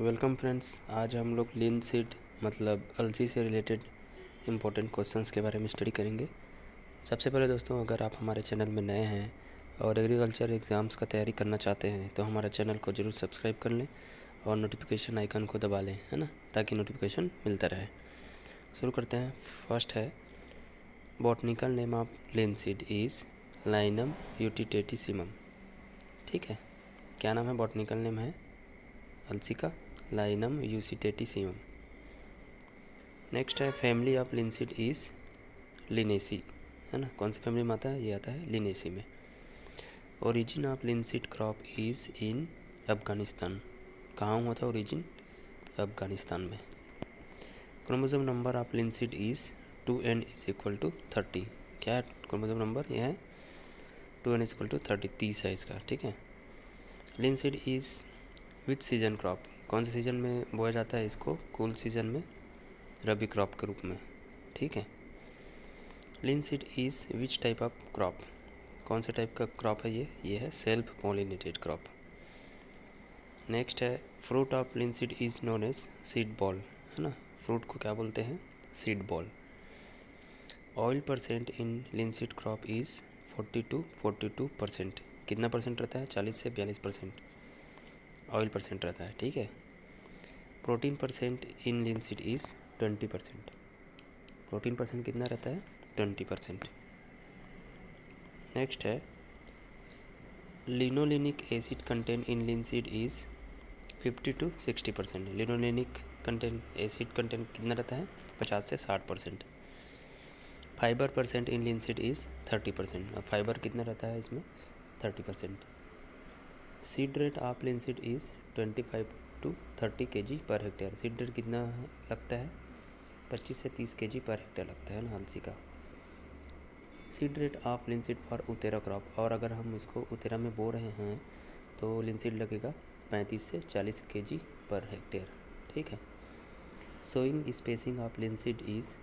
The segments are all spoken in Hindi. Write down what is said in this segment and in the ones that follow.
वेलकम फ्रेंड्स, आज हम लोग लिन सीड मतलब अलसी से रिलेटेड इम्पोर्टेंट क्वेश्चंस के बारे में स्टडी करेंगे। सबसे पहले दोस्तों, अगर आप हमारे चैनल में नए हैं और एग्रीकल्चर एग्ज़ाम्स का तैयारी करना चाहते हैं तो हमारे चैनल को ज़रूर सब्सक्राइब कर लें और नोटिफिकेशन आइकन को दबा लें, है ना? ताकि नोटिफिकेशन मिलता रहे। शुरू करते हैं। फ़र्स्ट है botanical name of linseed is Linum usitatissimum ठीक है, क्या नाम है? बॉटनिकल नेम है अलसी का। लाइनम यूसिटेटिसियम नेक्स्ट है, family of linseed is Linaceae. है ना? कौन सी फैमिली में आता है? ये आता है लिनेसी में। Origin of linseed crop is in Afghanistan. कहाँ हुआ था ओरिजिन? अफ़गानिस्तान में। Chromosome number of linseed is two n is equal to thirty. क्या है क्रोमोजोम नंबर? ये है two n is equal to thirty. तीस है इसका, ठीक है? Linseed is with season crop. कौन से सीज़न में बोया जाता है इसको? कूल सीज़न में, रबी क्रॉप के रूप में। ठीक है? Linseed is which type of crop कौन से टाइप का क्रॉप है ये? ये है सेल्फ पोलिनेटेड क्रॉप नेक्स्ट है fruit of linseed is known as seed ball है ना? फ्रूट को क्या बोलते हैं? Seed ball oil percent in linseed crop is forty two forty two percent कितना परसेंट रहता है? चालीस से बयालीस परसेंट ऑयल परसेंट रहता है, ठीक है? Protein percent in linseed is twenty percent protein percent कितना रहता है? ट्वेंटी परसेंट नेक्स्ट है linolenic acid content in linseed is fifty two sixty percent linolenic content acid content कितना रहता है? पचास से साठ percent fiber percent in linseed is thirty percent और फाइबर कितना रहता है इसमें? Thirty percent seed rate of linseed is twenty five to thirty K G per hectare. Seed rate कितना लगता है? पच्चीस से तीस के जी पर हेक्टेयर लगता है ना अलसी का। Seed rate of linseed for utera crop. और अगर हम इसको उतेरा में बो रहे हैं तो लिनसीड लगेगा पैंतीस से चालीस के जी पर हेक्टेयर। ठीक है? Sowing spacing of linseed is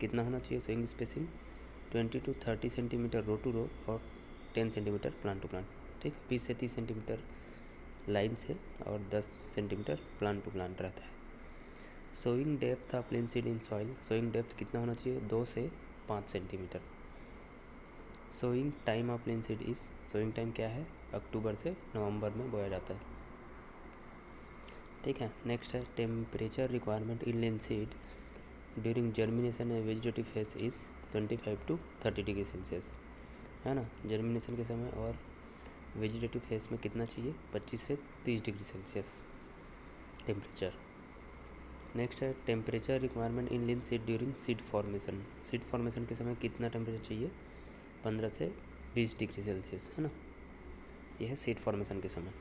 कितना होना चाहिए sowing spacing? Twenty to thirty centimetre row to row और ten centimetre plant to plant. ठीक बीस से तीस सेंटीमीटर लाइन से और दस सेंटीमीटर प्लांट टू प्लांट रहता है। Sowing depth of linseed in soil sowing depth कितना होना चाहिए? दो से पाँच centimetre. Sowing time of linseed is sowing time क्या है? अक्टूबर से नवंबर में बोया जाता है। ठीक है नेक्स्ट है temperature requirement in linseed during germination and vegetative phase is twenty five to thirty degree Celsius है ना? जर्मिनेशन के समय और वेजिटेटिव फेस में कितना चाहिए? 25 से 30 डिग्री सेल्सियस टेम्परेचर नेक्स्ट है temperature requirement in linseed during seed formation seed formation के समय कितना टेम्परेचर चाहिए? 15 से 20 डिग्री सेल्सियस, है ना? यह है सीड फॉर्मेशन के समय.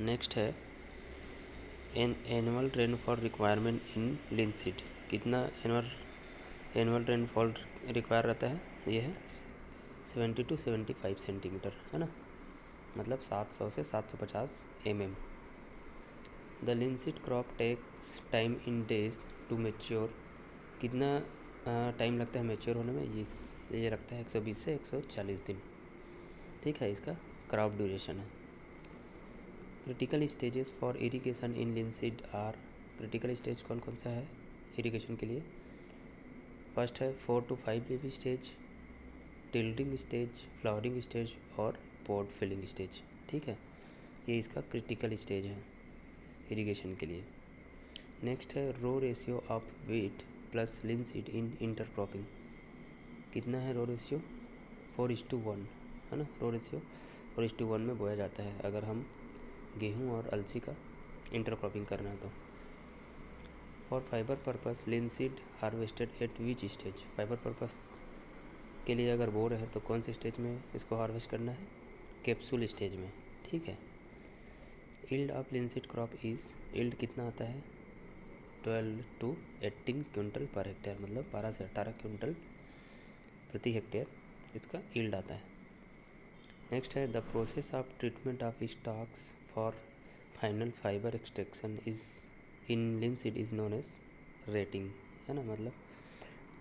नेक्स्ट है an annual rainfall requirement in linseed कितना एनुअल एनुअल रेनफॉल रिक्वायर रहता है? यह है seventy two seventy five centimetre, है ना? मतलब सात सौ से सात सौ पचास M M the linseed crop takes time in days to mature. कितना टाइम लगता है मेच्योर होने में? ये ये लगता है एक सौ बीस से एक सौ चालीस दिन। ठीक है, इसका क्रॉप ड्यूरेशन है। Critical stages for irrigation in linseed are, critical stage कौन कौन सा है? इरिगेशन के लिए। फ़र्स्ट है four to five leaf stage. Tillering stage flowering stage और पॉट फिलिंग स्टेज ठीक है? ये इसका क्रिटिकल स्टेज है इरिगेशन के लिए। नेक्स्ट है row ratio of wheat plus linseed in intercropping कितना है row ratio four is to one है ना? Row ratio four is to one में बोया जाता है, अगर हम गेहूँ और अलसी का इंटर क्रॉपिंग करना है तो। For fiber purpose linseed harvested at which stage fiber purpose के लिए अगर बोर है तो कौन से स्टेज में इसको हार्वेस्ट करना है? कैप्सूल स्टेज में, ठीक है? Yield of linseed crop is yield कितना आता है? Twelve to eighteen quintal per hectare मतलब बारह से अठारह क्विंटल प्रति हेक्टेयर इसका इल्ड आता है। नेक्स्ट है the process of treatment of stalks for final fibre extraction is in linseed is known as retting है ना? मतलब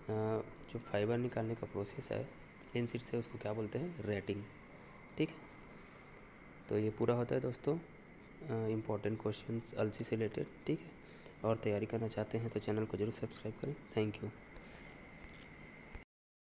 जो फाइबर निकालने का प्रोसेस है लिनसीड से उसको क्या बोलते हैं? रेटिंग ठीक है? तो ये पूरा होता है दोस्तों। इम्पोर्टेंट क्वेश्चंस अलसी से रिलेटेड ठीक है? और तैयारी करना चाहते हैं तो चैनल को ज़रूर सब्सक्राइब करें। Thank you